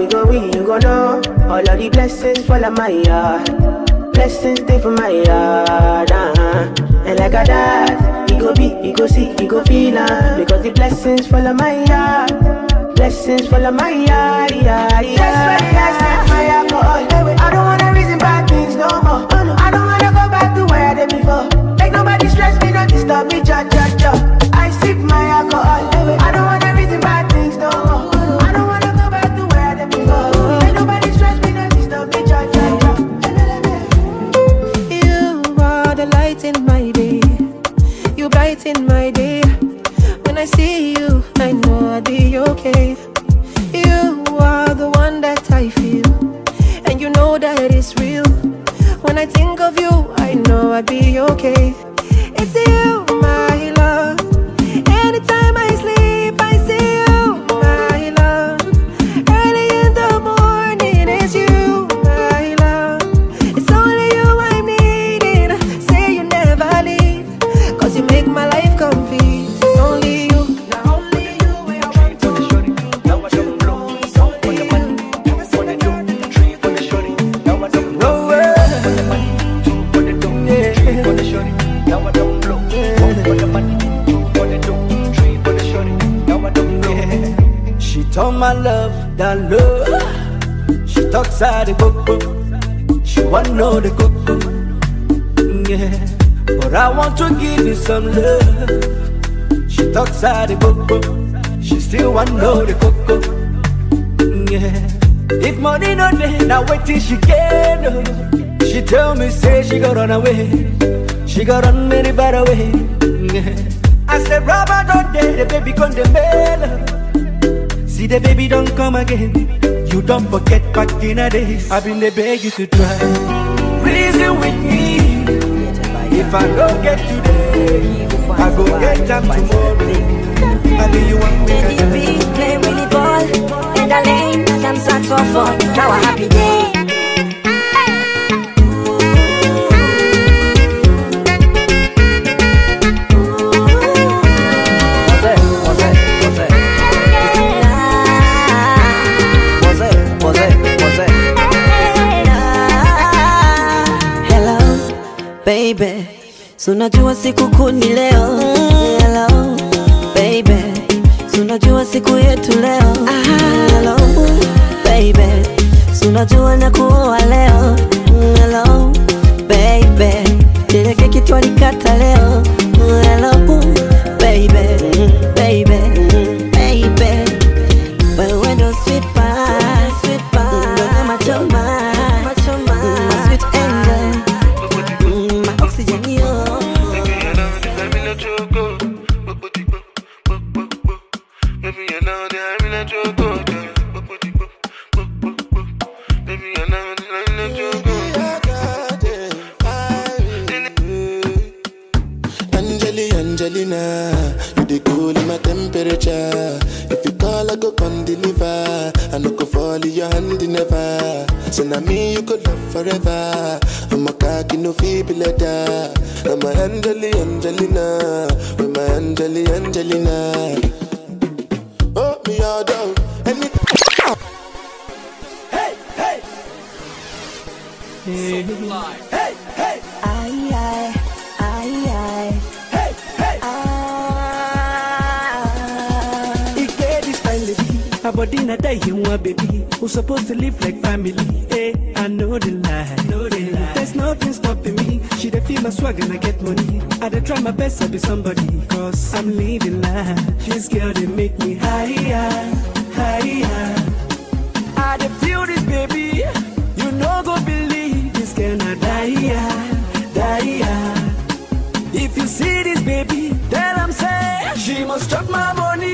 we go we, you go know. All of the blessings fall on my yard. Blessings stay for my yard, uh-huh. And like a dad, he go be, he go see, he go feel uh, Because the blessings fall on my yard. Blessings fall on my yard, yeah, yeah. That's why I set my alcohol. Think of you, I know I'd be okay. Told my love that love. She talks out the book. She want know the cook. Yeah, but I want to give you some love. She talks out the book. She still want know the cook. Yeah, if money no day, now wait till she get. oh. She tell me say she got run away. She got run many bad away. Yeah. I said, Robert, don't day, the baby gone the mail. The baby don't come again. You don't forget back in the days. I've been the beg you to try. Reason with me. If I don't get today, I go get them tomorrow. I think you want me B, play Willy ball in the lane. Some saxophone, it's our happy day. Baby. So unajua siku kuni leo. Hello, baby. So unajua siku yetu leo. Hello, baby. So unajua na kuoa you the cool in my temperature. If you call, I go come deliver. I no go fall in your hand never. So now me you could love forever. I'm a cocky no feeble letter. I'm a Angeli, Angelina, with my Angeli, Angelina. Oh me all down, anytime. Hey, hey, hey, Ay, body na die you want baby. Who supposed to live like family? Hey, I know the lie, know the lie. There's nothing stopping me. She dey feel my swag and I get money. I dey try my best to be somebody, cause I'm living life. This girl they make me higher, higher. I dey feel this baby, you no go believe this girl na die, die. If you see this baby, tell am say she must chop my money,